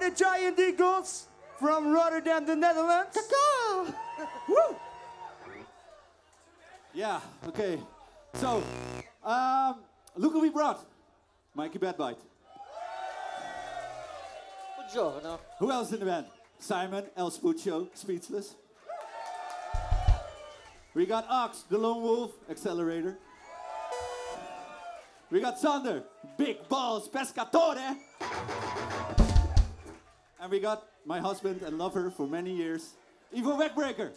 the Giant Eagles from Rotterdam, the Netherlands. Woo! Yeah, okay. So, um, look who we brought. Mikey Badbite. Buongiorno. Who else in the band? Simon, El Spuccio, Speechless. We got Ox, the Lone Wolf, Accelerator. We got Sander, Big Balls, Pescatore and we got my husband and lover for many years, Ivo Wegbreaker.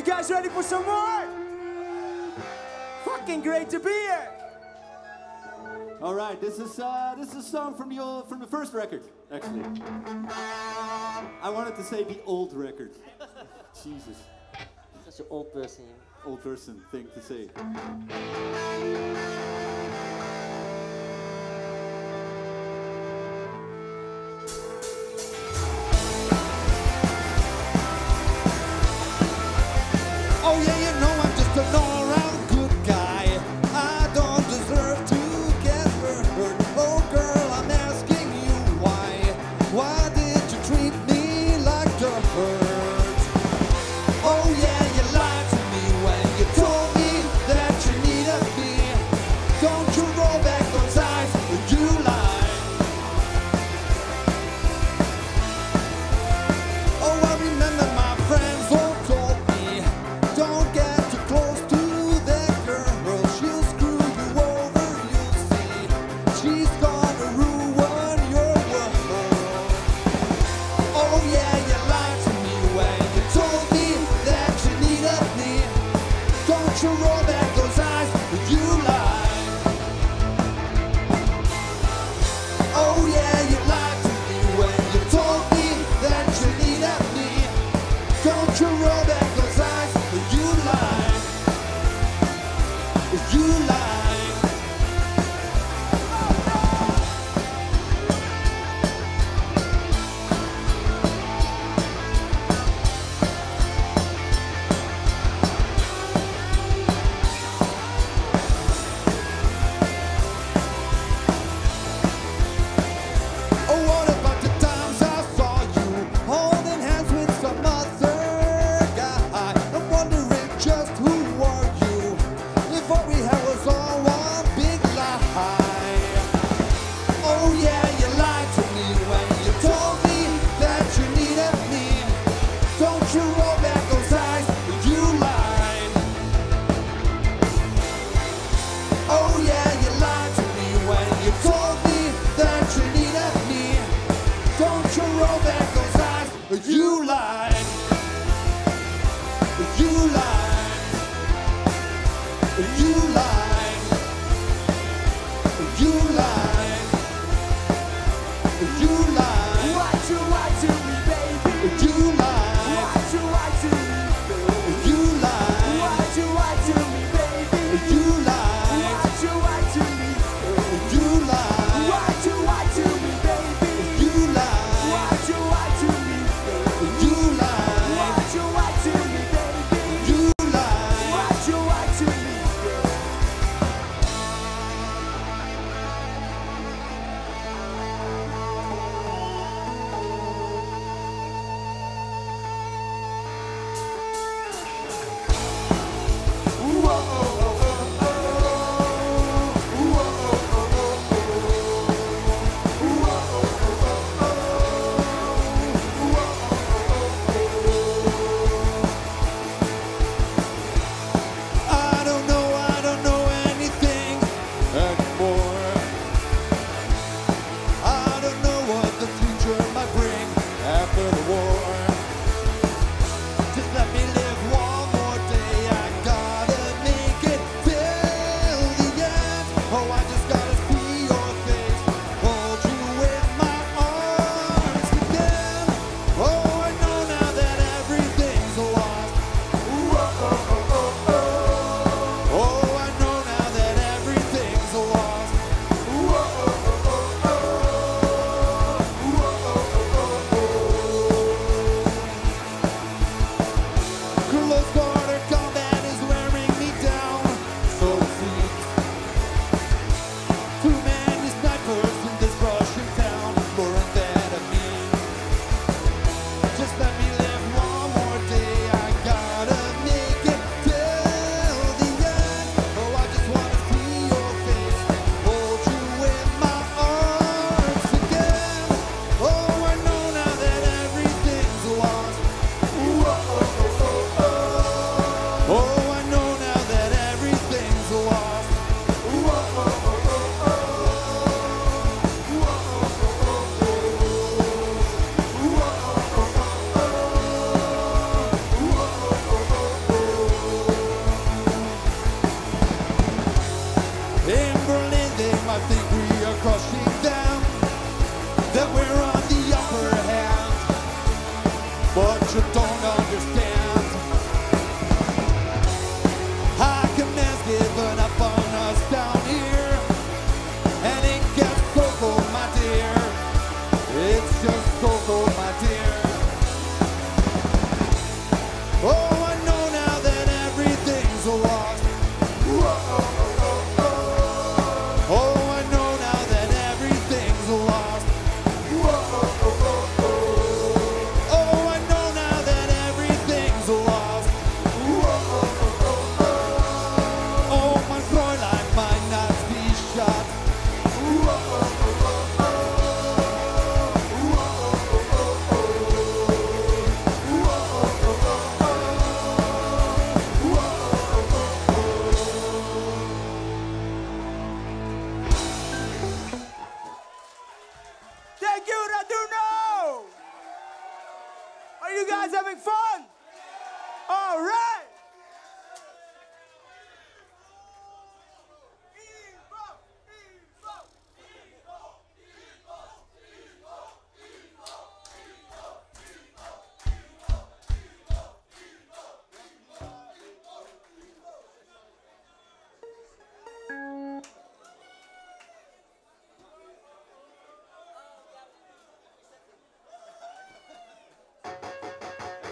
You guys ready for some more? Fucking great to be here. All right, this is uh, this is a song from the old, from the first record, actually. I wanted to say the old record. Jesus. Such an old person. Old person thing to say.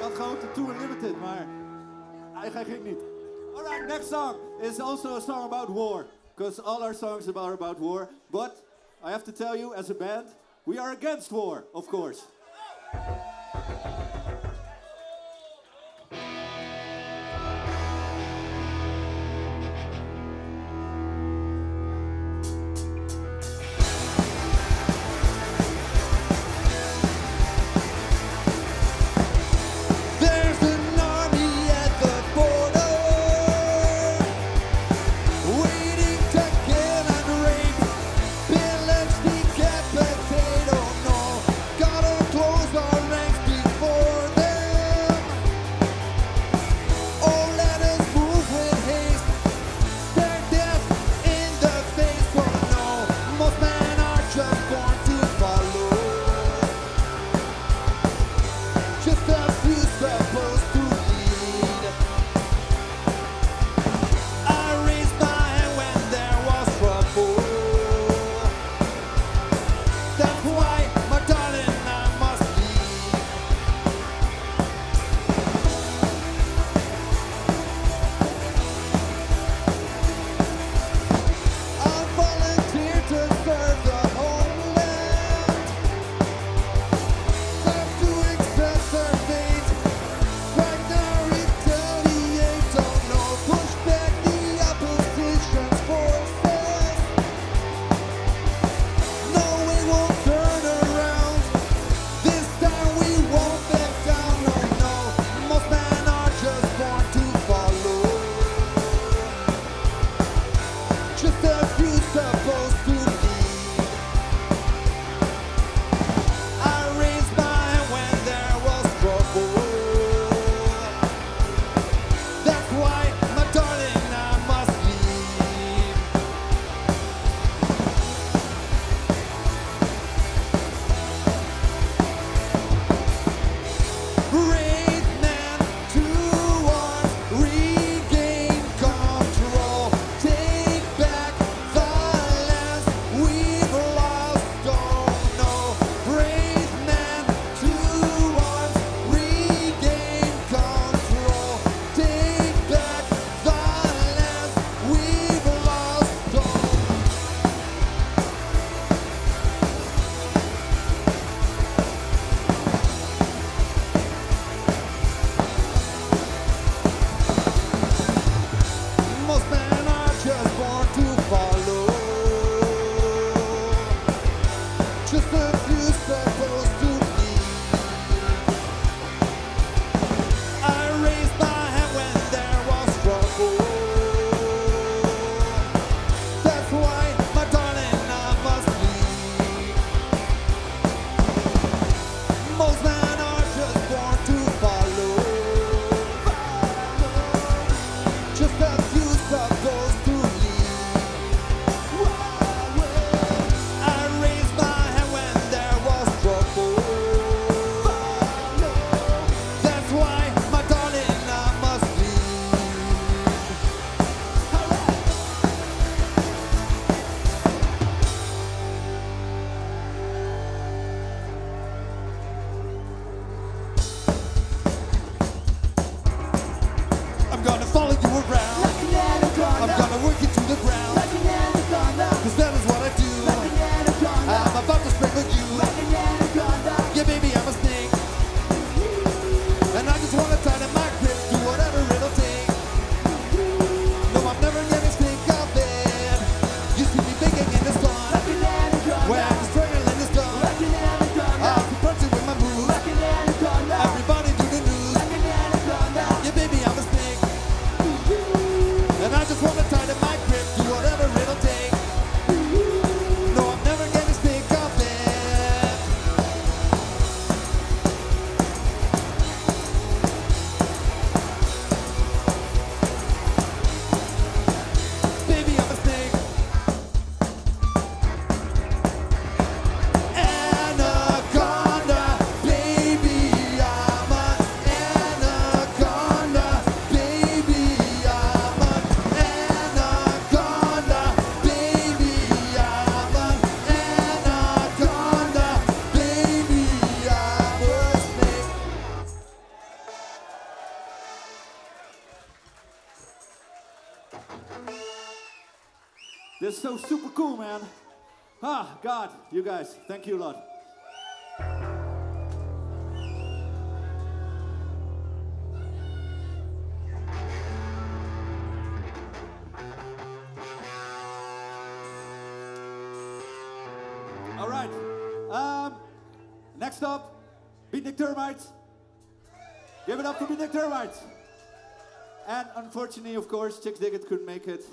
Had gewoon de Tour Limited, maar hij ging niet. Alright, next song is also a song about war. Because all our songs are about war. But I have to tell you, as a band, we are against war, of course. God, you guys. Thank you, Lord. All right. Um, next up, Beatnik Termites. Give it up for Beatnik Termites. And unfortunately, of course, Chixdiggit couldn't make it,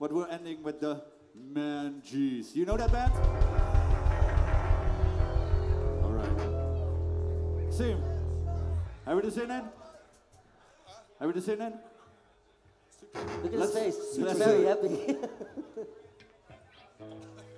but we're ending with the Manges. You know that band? same. Have you seen it? Have you seen it? Look at Let's, his face. He's very happy.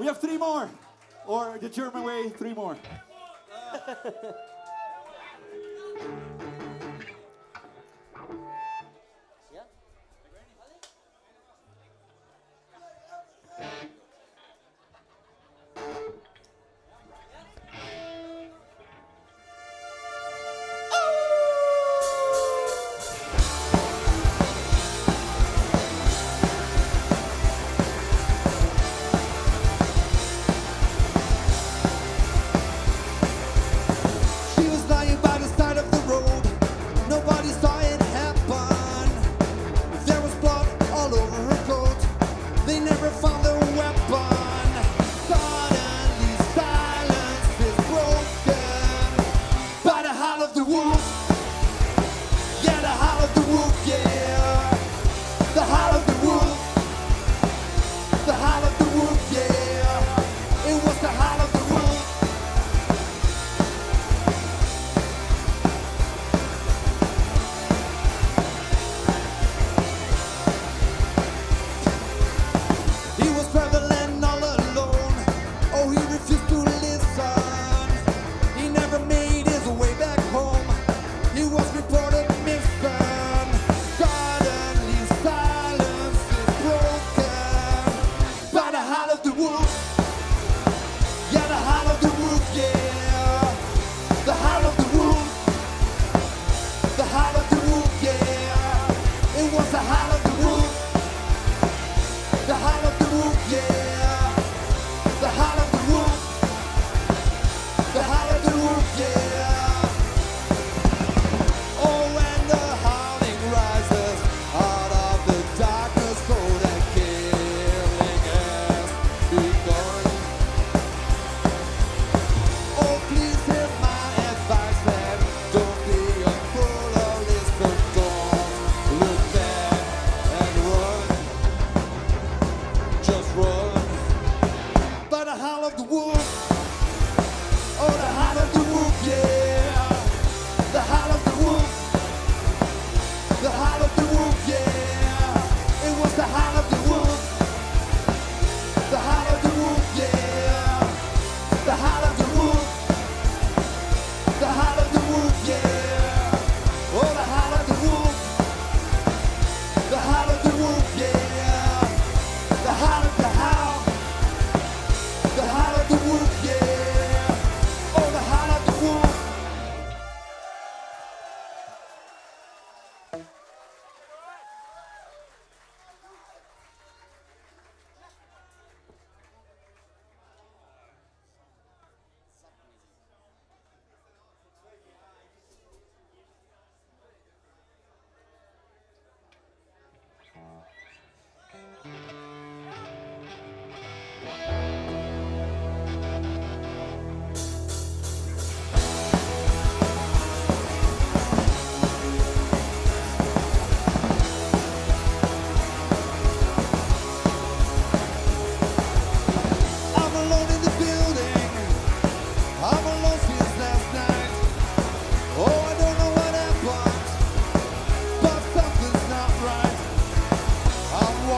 We have three more. Or the German way, three more.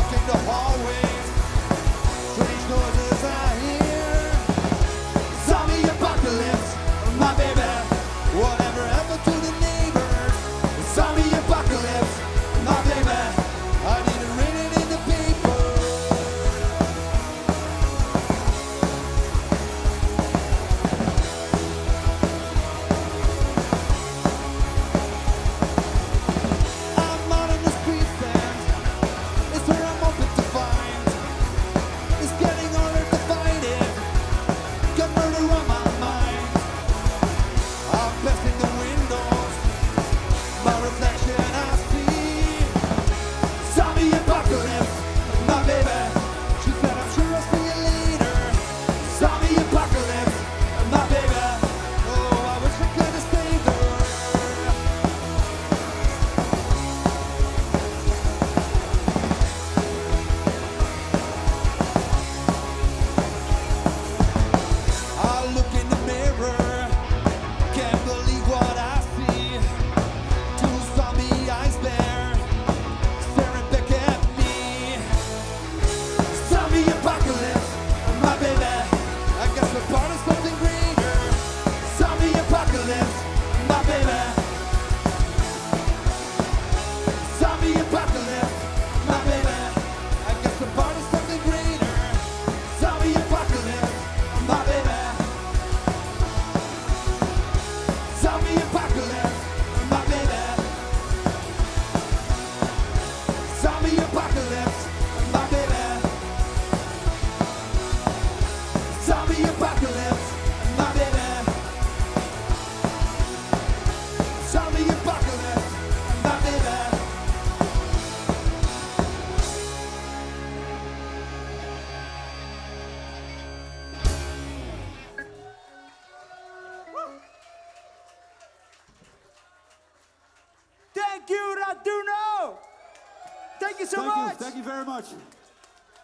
walking the hallway. much.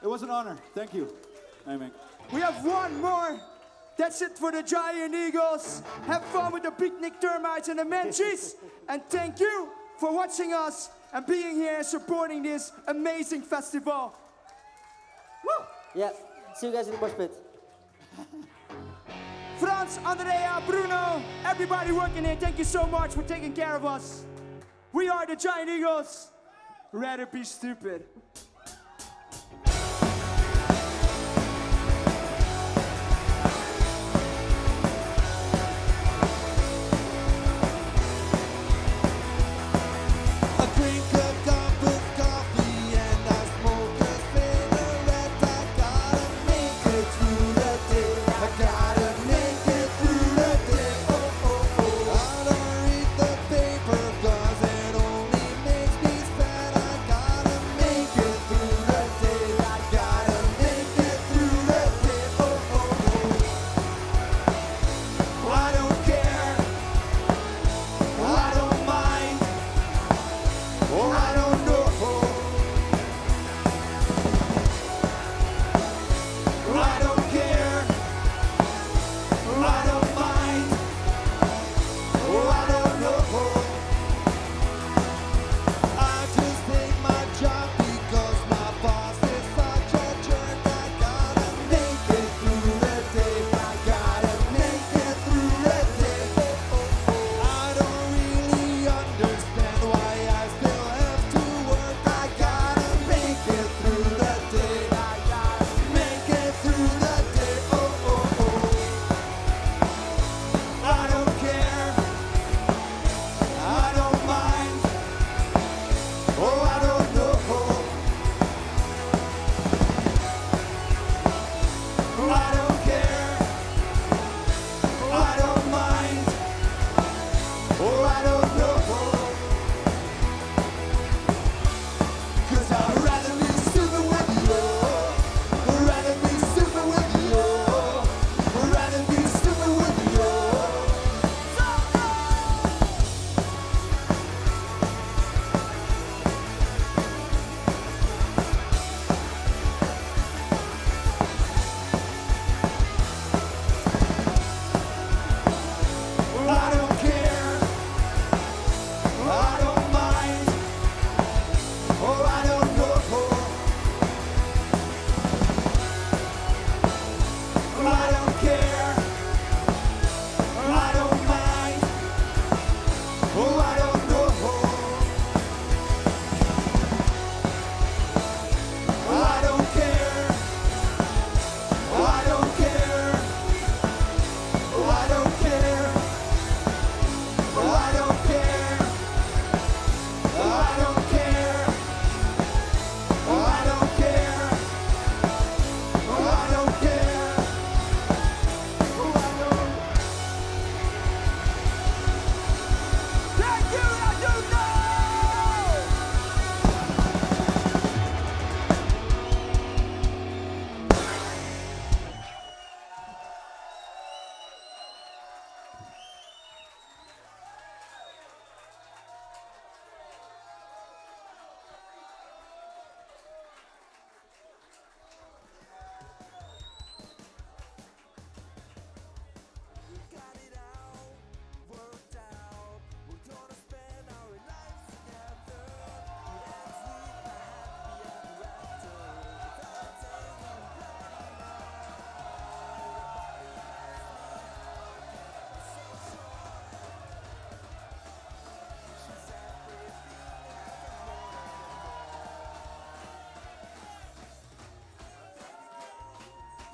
It was an honor. Thank you. Amen. We have one more. That's it for the Giant Eagles. Have fun with the picnic termites and the Manges. and thank you for watching us and being here and supporting this amazing festival. Woo! Yeah. See you guys in the bush pit. Franz, Andrea, Bruno, everybody working here, thank you so much for taking care of us. We are the Giant Eagles. Rather be stupid.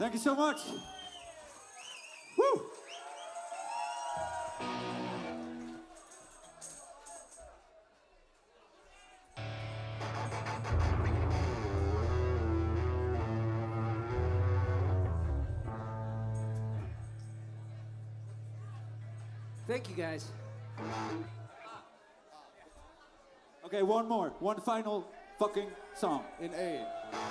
Thank you so much. Woo! Thank you guys. Okay, one more. One final fucking song in A.